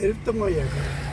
herif de manyak.